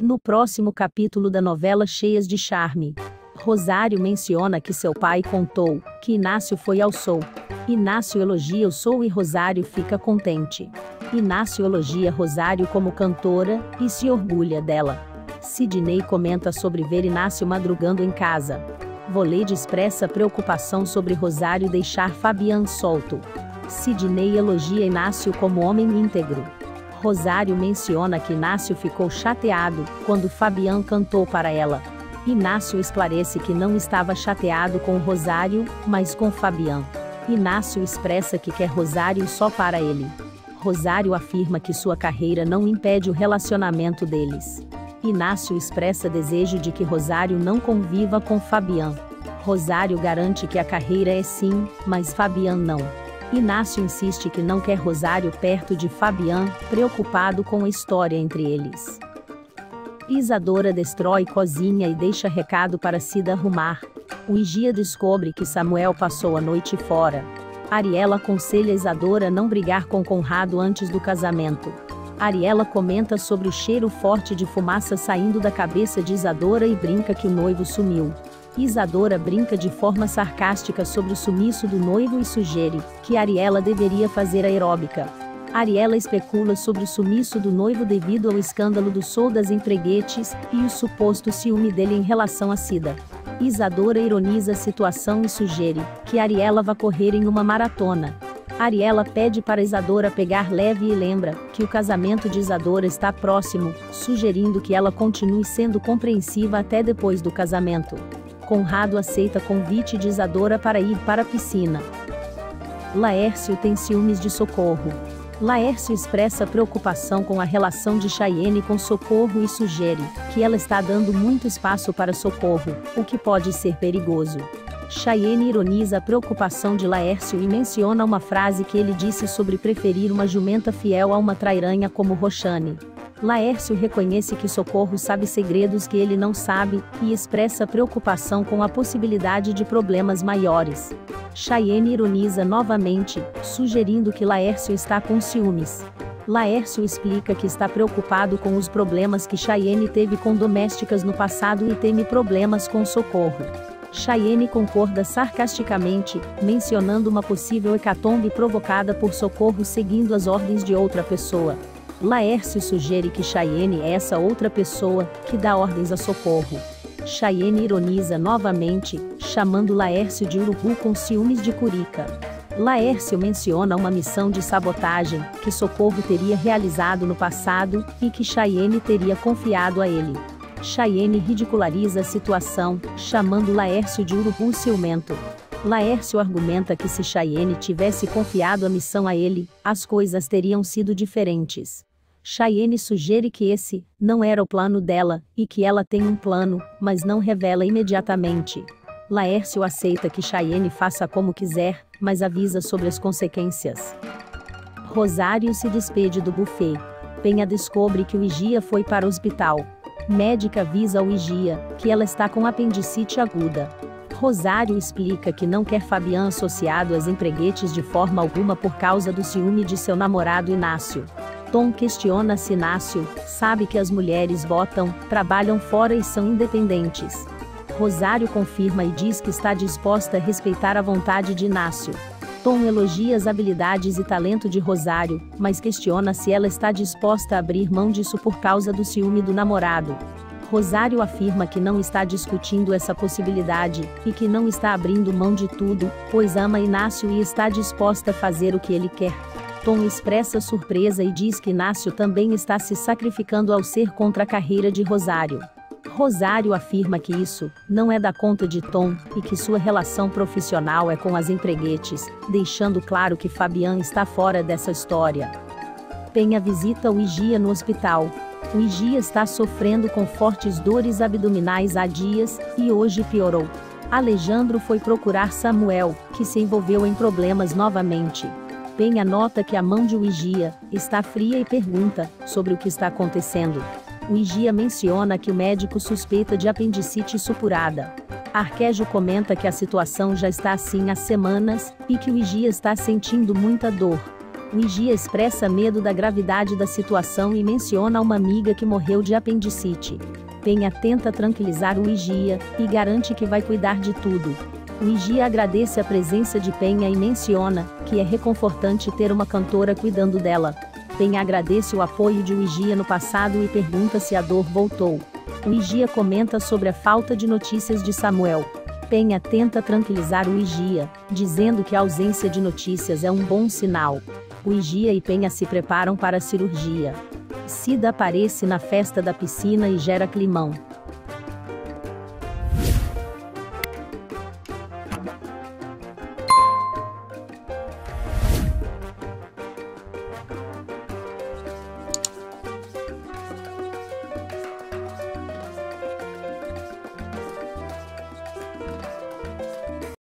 No próximo capítulo da novela Cheias de Charme, Rosário menciona que seu pai contou que Inácio foi ao Sou. Inácio elogia o Sou e Rosário fica contente. Inácio elogia Rosário como cantora e se orgulha dela. Sidney comenta sobre ver Inácio madrugando em casa. Volede expressa preocupação sobre Rosário deixar Fabian solto. Sidney elogia Inácio como homem íntegro. Rosário menciona que Inácio ficou chateado quando Fabian cantou para ela. Inácio esclarece que não estava chateado com Rosário, mas com Fabian. Inácio expressa que quer Rosário só para ele. Rosário afirma que sua carreira não impede o relacionamento deles. Inácio expressa desejo de que Rosário não conviva com Fabian. Rosário garante que a carreira é sim, mas Fabian não. Inácio insiste que não quer Rosário perto de Fabian, preocupado com a história entre eles. Isadora destrói cozinha e deixa recado para Cida arrumar. O descobre que Samuel passou a noite fora. Ariela aconselha Isadora não brigar com Conrado antes do casamento. Ariela comenta sobre o cheiro forte de fumaça saindo da cabeça de Isadora e brinca que o noivo sumiu. Isadora brinca de forma sarcástica sobre o sumiço do noivo e sugere que Ariela deveria fazer aeróbica. Ariela especula sobre o sumiço do noivo devido ao escândalo do Sol das Empreguetes e o suposto ciúme dele em relação a Cida. Isadora ironiza a situação e sugere que Ariela vá correr em uma maratona, Ariela pede para Isadora pegar leve e lembra que o casamento de Isadora está próximo, sugerindo que ela continue sendo compreensiva até depois do casamento. Conrado aceita convite de Isadora para ir para a piscina. Laércio tem ciúmes de Socorro. Laércio expressa preocupação com a relação de Chayenne com Socorro e sugere que ela está dando muito espaço para Socorro, o que pode ser perigoso. Chayenne ironiza a preocupação de Laércio e menciona uma frase que ele disse sobre preferir uma jumenta fiel a uma trairanha como Roxane. Laércio reconhece que Socorro sabe segredos que ele não sabe, e expressa preocupação com a possibilidade de problemas maiores. Chayenne ironiza novamente, sugerindo que Laércio está com ciúmes. Laércio explica que está preocupado com os problemas que Chayenne teve com domésticas no passado e teme problemas com Socorro. Chayenne concorda sarcasticamente, mencionando uma possível hecatombe provocada por Socorro seguindo as ordens de outra pessoa. Laércio sugere que Chayenne é essa outra pessoa, que dá ordens a Socorro. Chayenne ironiza novamente, chamando Laércio de urubu com ciúmes de Curica. Laércio menciona uma missão de sabotagem, que Socorro teria realizado no passado, e que Chayenne teria confiado a ele. Chayenne ridiculariza a situação, chamando Laércio de urubu ciumento. Laércio argumenta que se Chayenne tivesse confiado a missão a ele, as coisas teriam sido diferentes. Chayenne sugere que esse não era o plano dela, e que ela tem um plano, mas não revela imediatamente. Laércio aceita que Chayenne faça como quiser, mas avisa sobre as consequências. Rosário se despede do buffet. Penha descobre que o Igia foi para o hospital. Médica avisa ao Igia que ela está com apendicite aguda. Rosário explica que não quer Fabian associado às empreguetes de forma alguma por causa do ciúme de seu namorado Inácio. Tom questiona se Inácio sabe que as mulheres votam, trabalham fora e são independentes. Rosário confirma e diz que está disposta a respeitar a vontade de Inácio. Tom elogia as habilidades e talento de Rosário, mas questiona se ela está disposta a abrir mão disso por causa do ciúme do namorado. Rosário afirma que não está discutindo essa possibilidade, e que não está abrindo mão de tudo, pois ama Inácio e está disposta a fazer o que ele quer. Tom expressa surpresa e diz que Inácio também está se sacrificando ao ser contra a carreira de Rosário. Rosário afirma que isso não é da conta de Tom e que sua relação profissional é com as empreguetes, deixando claro que Fabian está fora dessa história. Penha visita o Igia no hospital. O Igia está sofrendo com fortes dores abdominais há dias e hoje piorou. Alejandro foi procurar Samuel, que se envolveu em problemas novamente. Penha nota que a mão de Uigia está fria e pergunta sobre o que está acontecendo. O Igia menciona que o médico suspeita de apendicite supurada. Arquejo comenta que a situação já está assim há semanas e que o Igia está sentindo muita dor. O Igia expressa medo da gravidade da situação e menciona uma amiga que morreu de apendicite. Penha tenta tranquilizar o Igia e garante que vai cuidar de tudo. O Igia agradece a presença de Penha e menciona que é reconfortante ter uma cantora cuidando dela. Penha agradece o apoio de Igia no passado e pergunta se a dor voltou. O Igia comenta sobre a falta de notícias de Samuel. Penha tenta tranquilizar o dizendo que a ausência de notícias é um bom sinal. O e Penha se preparam para a cirurgia. Cida aparece na festa da piscina e gera climão.